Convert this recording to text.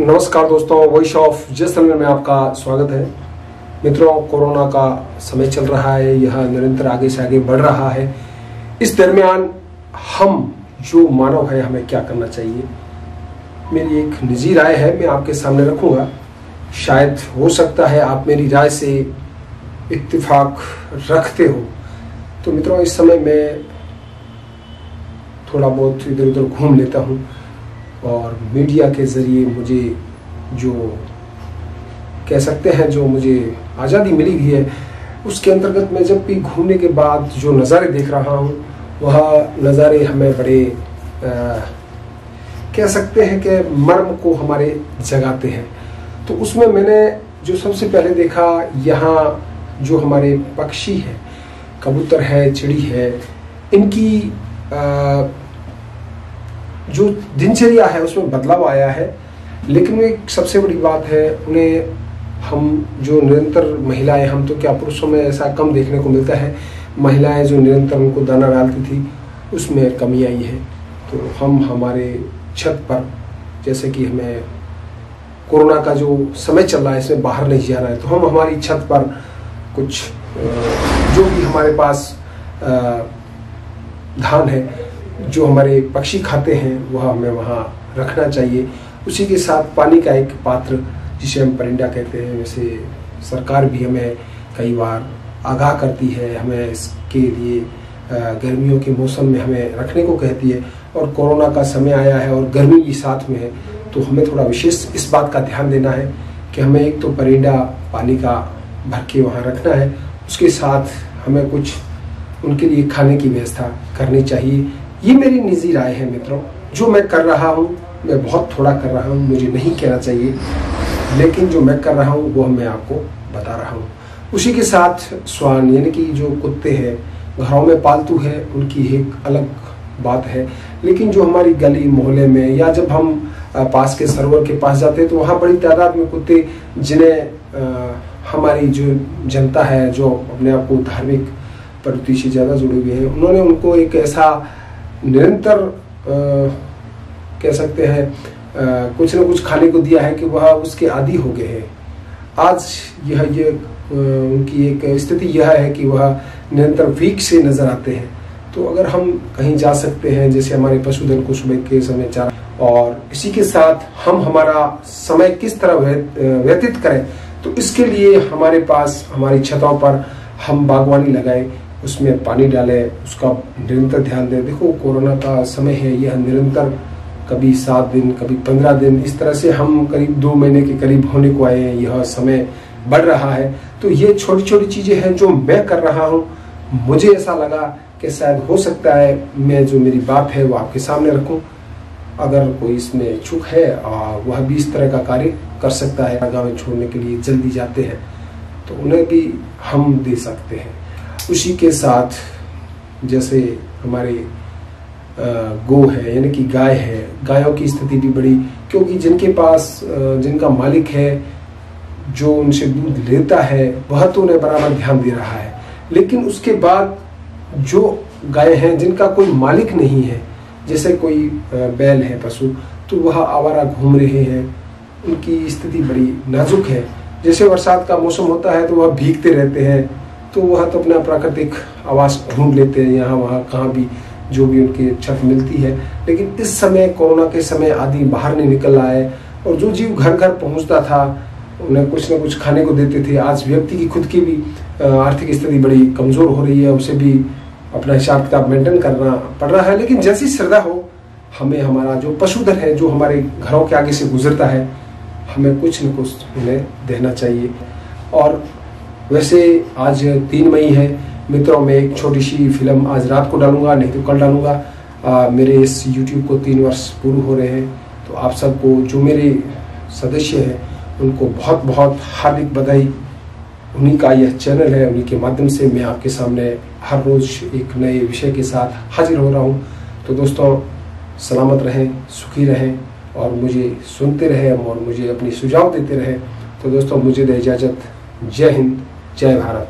नमस्कार दोस्तों voice of Jaisalmer में आपका स्वागत है। मित्रों, कोरोना का समय चल रहा है, यह निरंतर आगे से आगे बढ़ रहा है। इस दरमियान हम जो मानव है, हमें क्या करना चाहिए? मेरी एक निजी राय है, मैं आपके सामने रखूँगा। शायद हो सकता है आप मेरी राय से इत्तेफाक रखते हो। तो मित्रों, इस समय मैं थोड़ा बहुत इधर उधर घूम लेता हूँ। और मीडिया के ज़रिए मुझे जो कह सकते हैं जो मुझे आज़ादी मिली हुई है उसके अंतर्गत मैं जब भी घूमने के बाद जो नज़ारे देख रहा हूँ वह नज़ारे हमें बड़े आ, कह सकते हैं कि मर्म को हमारे जगाते हैं। तो उसमें मैंने जो सबसे पहले देखा यहाँ जो हमारे पक्षी हैं कबूतर है चिड़ी है इनकी आ, जो दिनचर्या है, उसमें बदलाव आया है। लेकिन एक सबसे बड़ी बात है, उन्हें हम जो निरंतर महिलाएँ, हम तो क्या पुरुषों में ऐसा कम देखने को मिलता है, महिलाएँ जो निरंतर उनको दाना डालती थी, उसमें कमी आई है। तो हम हमारे छत पर, जैसे कि हमें कोरोना का जो समय चल रहा है, इसमें बाहर नहीं जा रहा है तो हम हमारी छत पर कुछ जो भी हमारे पास धान है जो हमारे पक्षी खाते हैं, वह हमें वहाँ रखना चाहिए। उसी के साथ पानी का एक पात्र, जिसे हम परिंडा कहते हैं, वैसे सरकार भी हमें कई बार आगाह करती है, हमें इसके लिए गर्मियों के मौसम में हमें रखने को कहती है। और कोरोना का समय आया है और गर्मी भी साथ में है तो हमें थोड़ा विशेष इस बात का ध्यान देना है कि हमें एक तो परिंडा पानी का भर के वहाँ रखना है। उसके साथ हमें कुछ उनके लिए खाने की व्यवस्था करनी चाहिए। ये मेरी निजी राय है मित्रों। जो मैं कर रहा हूँ, मैं बहुत थोड़ा कर रहा हूँ, मुझे नहीं कहना चाहिए। लेकिन जो मैं कर रहा हूँ, वो मैं आपको बता रहा हूँ। उसी के साथ स्वान, यानी कि जो कुत्ते हैं, घरों में पालतू है, उनकी एक अलग बात है। लेकिन जो हमारी गली, मोहल्ले में, या जब हम पास के सरोवर के पास जाते हैं तो वहाँ बड़ी तादाद में कुत्ते, जिन्हें हमारी जो जनता है, जो अपने आप को धार्मिक प्रवृत्ति से ज़्यादा जुड़े हुए हैं, उन्होंने उनको एक ऐसा निरंतर कह सकते हैं कुछ ना कुछ खाने को दिया है कि वह उसके आदि हो गए हैं। आज यह, ये उनकी एक स्थिति यह है कि वह निरंतर वीक से नज़र आते हैं। तो अगर हम कहीं जा सकते हैं, जैसे हमारे पशुधन को सुबह के समय चार, और इसी के साथ हम हमारा समय किस तरह व्यतीत करें तो इसके लिए हमारे पास, हमारी छतों पर हम बागवानी लगाए। उसमें पानी डालें, उसका निरंतर ध्यान दें। देखो, कोरोना का समय है, यह निरंतर कभी सात दिन, कभी पंद्रह दिन, इस तरह से हम करीब दो महीने के करीब होने को आए हैं, यह समय बढ़ रहा है। तो ये छोटी छोटी चीज़ें हैं जो मैं कर रहा हूँ। मुझे ऐसा लगा कि शायद हो सकता है मैं जो मेरी बात है, वो आपके सामने रखूँ। अगर कोई इसमें इच्छुक है और वह भी इस तरह का कार्य कर सकता है गाँव छोड़ने के लिए जल्दी जाते हैं तो उन्हें भी हम दे सकते हैं। उसी के साथ जैसे हमारे गो है, यानी कि गाय है, गायों की स्थिति भी बड़ी, क्योंकि जिनके पास जिनका मालिक है, जो उनसे दूध लेता है, वह तो उन्हें बराबर ध्यान दे रहा है। लेकिन उसके बाद जो गाय हैं, जिनका कोई मालिक नहीं है, जैसे कोई बैल है, पशु तो वह आवारा घूम रहे हैं। उनकी स्थिति बड़ी नाजुक है। जैसे बरसात का मौसम होता है तो वह भीगते रहते हैं। तो वह तो अपना प्राकृतिक आवास ढूंढ लेते हैं, यहाँ वहाँ कहाँ भी जो भी उनकी छत मिलती है। लेकिन इस समय कोरोना के समय आदि बाहर नहीं निकल रहा है और जो जीव घर घर पहुँचता था, उन्हें कुछ ना कुछ खाने को देते थे। आज व्यक्ति की खुद की भी आर्थिक स्थिति बड़ी कमज़ोर हो रही है, उसे भी अपना हिसाब किताब मेंटेन करना पड़ रहा है। लेकिन जैसी श्रद्धा हो, हमें हमारा जो पशुधन है, जो हमारे घरों के आगे से गुजरता है, हमें कुछ न कुछ उन्हें देना चाहिए। और वैसे आज तीन मई है। मित्रों में एक छोटी सी फ़िल्म आज रात को डालूँगा नहीं तो कल डालूँगा। आ, मेरे इस यूट्यूब को तीन वर्ष पूरे हो रहे हैं। तो आप सबको जो मेरे सदस्य हैं उनको बहुत बहुत हार्दिक बधाई। उन्हीं का यह चैनल है उन्हीं के माध्यम से मैं आपके सामने हर रोज एक नए विषय के साथ हाजिर हो रहा हूँ। तो दोस्तों सलामत रहें सुखी रहें और मुझे सुनते रहें और मुझे अपनी सुझाव देते रहें। तो दोस्तों मुझे दे इजाज़त। जय हिंद। जय भारत।